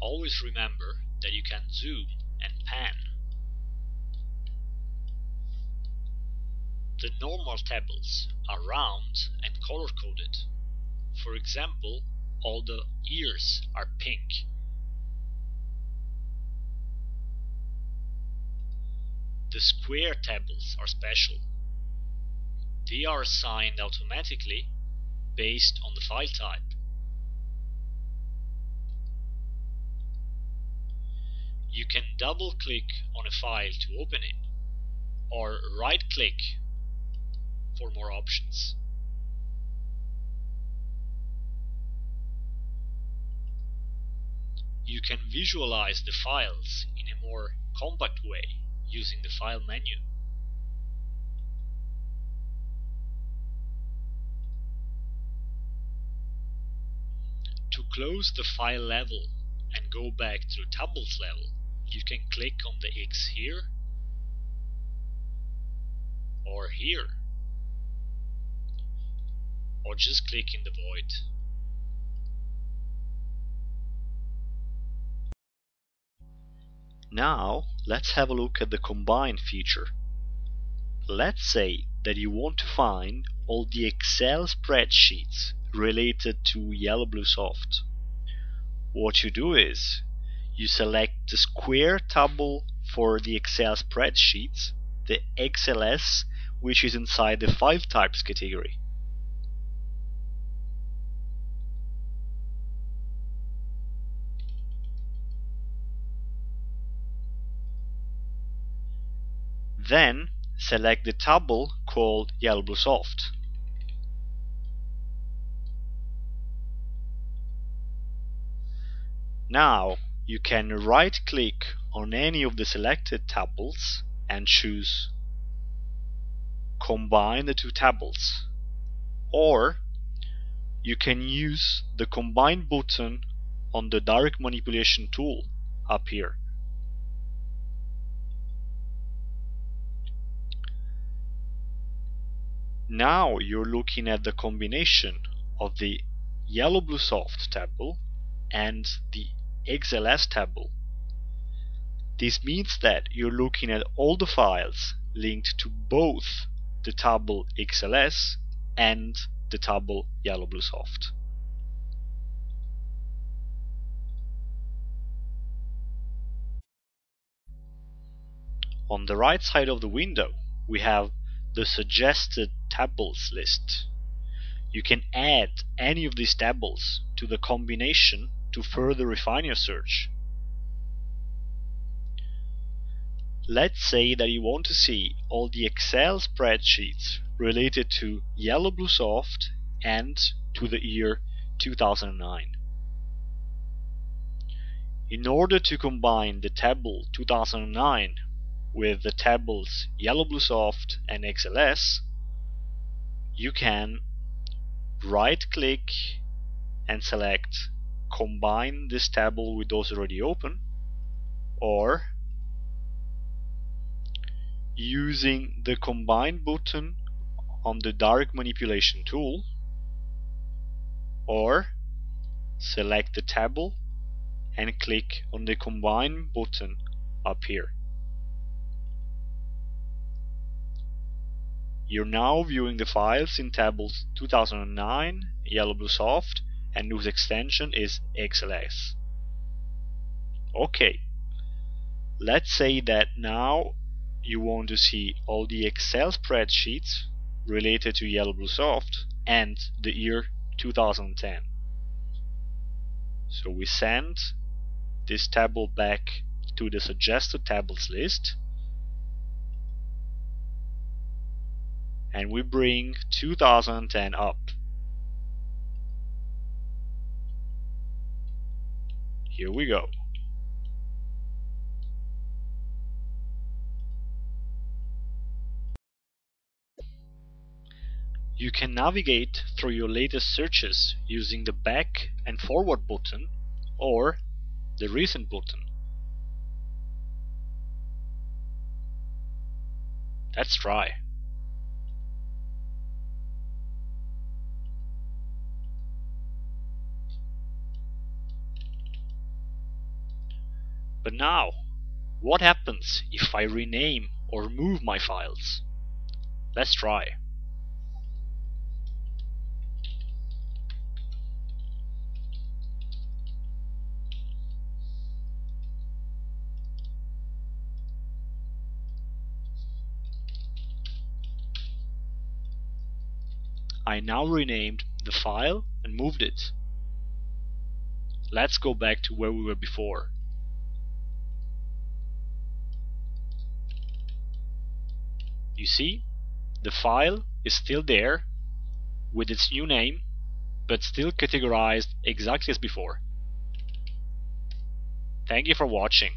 always remember that you can zoom and pan. The normal tabbles are round and color-coded. For example, all the ears are pink. The square tabbles are special. They are assigned automatically based on the file type. You can double click on a file to open it or right click for more options. You can visualize the files in a more compact way using the File menu. To close the file level and go back to the tabbles level, you can click on the X here or here or just click in the void. Now let's have a look at the combine feature. Let's say that you want to find all the Excel spreadsheets related to YellowBlueSoft. What you do is you select the square tabble for the Excel spreadsheets, the XLS which is inside the file types category. Then select the tabble called YellowBlueSoft. Now you can right click on any of the selected tabbles and choose combine the two tabbles or you can use the combine button on the direct manipulation tool up here. Now you're looking at the combination of the yellow blue soft tabble and the XLS tabble. This means that you're looking at all the files linked to both the tabble XLS and the tabble YellowBlueSoft. On the right side of the window we have the suggested tabbles list. You can add any of these tabbles to the combination to further refine your search. Let's say that you want to see all the Excel spreadsheets related to YellowBlueSoft and to the year 2009. In order to combine the tabble 2009 with the tabbles YellowBlueSoft and XLS, you can right click and select combine this tabble with those already open or using the combine button on the direct manipulation tool or select the tabble and click on the combine button up here. You're now viewing the files in tabbles 2009, YellowBlueSoft, and whose extension is XLS. Okay, let's say that now you want to see all the Excel spreadsheets related to YellowBlueSoft and the year 2010. So we send this tabble back to the suggested tabbles list and we bring 2010 up. Here we go. You can navigate through your latest searches using the back and forward button or the recent button. Let's try. Now, what happens if I rename or move my files? Let's try. I now renamed the file and moved it. Let's go back to where we were before. You see, the file is still there with its new name, but still categorized exactly as before. Thank you for watching.